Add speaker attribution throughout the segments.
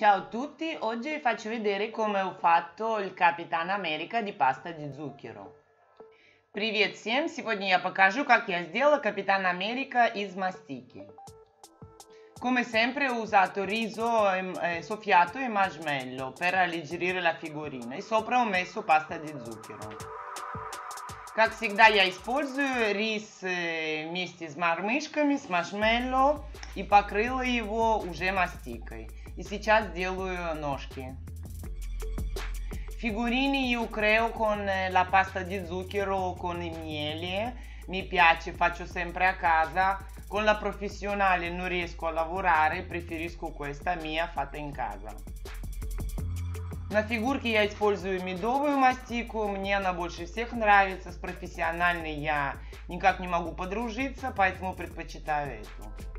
Speaker 1: Ciao a tutti, oggi vi faccio vedere come ho fatto il Капитан Америка di pasta di zucchero. Привет всем! Сегодня я покажу, как я сделала Капитан Америка из мастики. Come sempre ho usato riso eh, soffiato e marshmallow per alleggerire la figurina e sopra ho messo pasta di zucchero. Как всегда я использую рис вместе с мормышками, с маршмеллоу и покрыла его уже мастикой. E сейчас делаю ножки. Figurini io creo con la pasta di zucchero con il miele, mi piace, faccio sempre a casa. Con la professionale non riesco a lavorare, preferisco questa mia fatta in casa. На фигурке я использую медовую мастику, мне она больше всех нравится, с профессиональной я никак не могу подружиться, поэтому предпочитаю эту.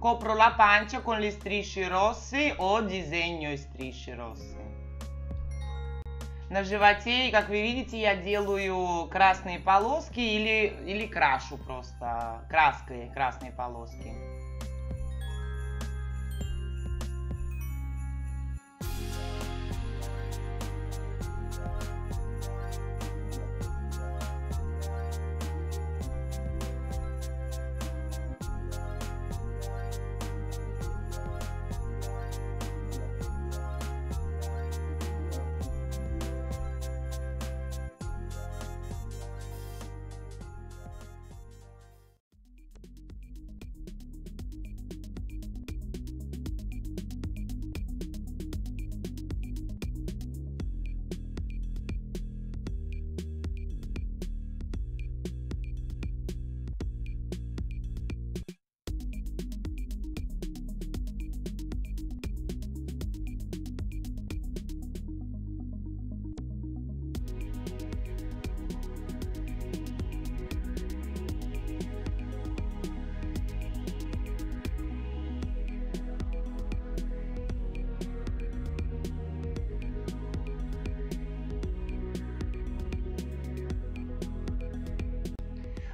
Speaker 1: Copro la pancia con le strisce rosse o disegno strisce rosse. На животе, как вы видите, я делаю красные полоски или, или крашу просто краской красные полоски.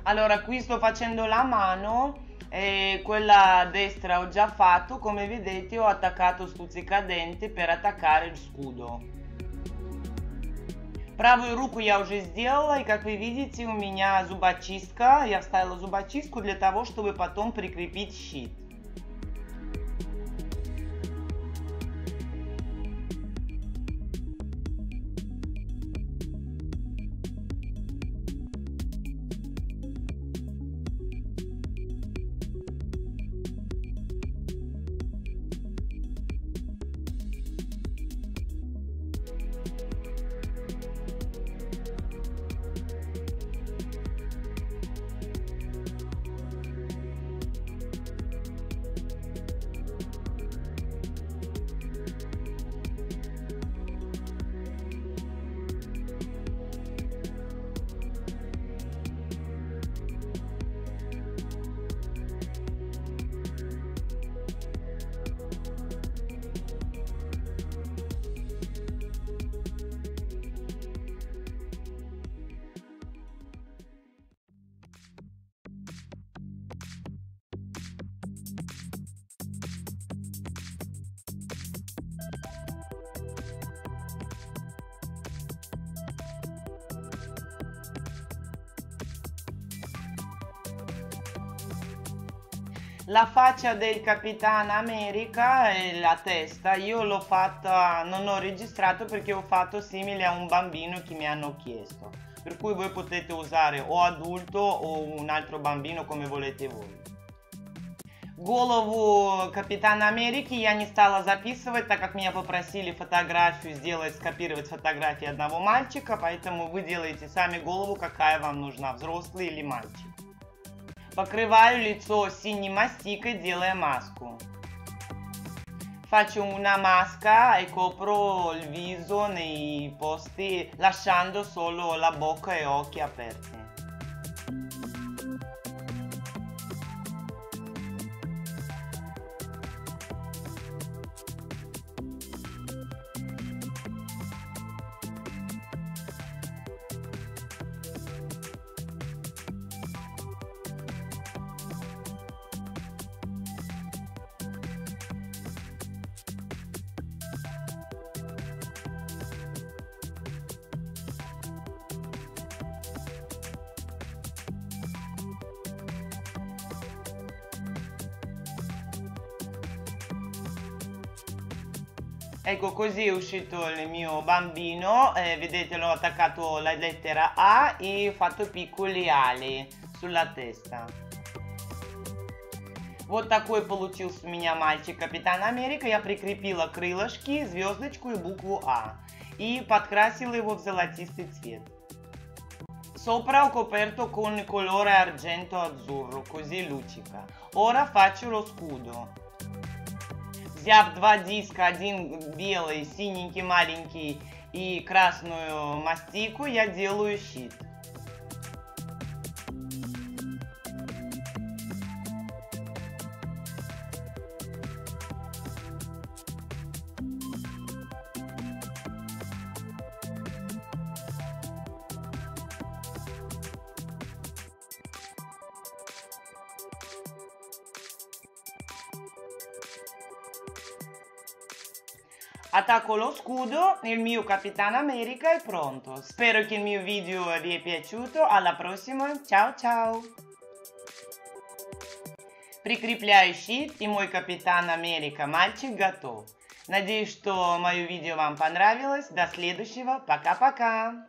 Speaker 1: allora qui sto facendo la mano e quella destra ho già fatto come vedete ho attaccato stuzzicadente per attaccare il scudo Правую руку я уже сделала, и как вы видите, у меня зубочистка. Я вставила зубочистку для того, чтобы потом прикрепить щит. La faccia del Capitano America e la testa io l'ho fatta, non ho registrato perché ho fatto simile a un bambino che mi hanno chiesto. Per cui voi potete usare o adulto o un altro bambino come volete voi. Голову Капитана Америки я не стала записывать, так как меня попросили фотографию сделать, скопировать фотографии одного мальчика, поэтому вы делаете сами голову, какая вам нужна, взрослый или мальчик. Покрываю лицо синей мастикой, делая маску. Faccio una maschera e copro il viso nei posti lasciando solo la bocca e occhi aperti. Ecco così è uscito il mio bambino, eh, vedete l'ho attaccato la lettera A e ho fatto piccoli ali sulla testa. Вот такой получился у меня мальчик Капитан Америка. Я прикрепила крылышки, звездочку и букву А. И подкрасила его в золотистый цвет. Sopra ho coperto con colore argento azzurro, così luccica. Ora faccio lo scudo. Взяв два диска, один белый, синенький маленький и красную мастику, я делаю щит. Attacco lo scudo, il mio Capitano America è pronto. Spero che il mio video vi è piaciuto. Alla prossima. Ciao ciao. Прикрепляю щит и мой Капитан Америка мальчик готов. Надеюсь, что мое видео вам понравилось. До следующего. Пока-пока.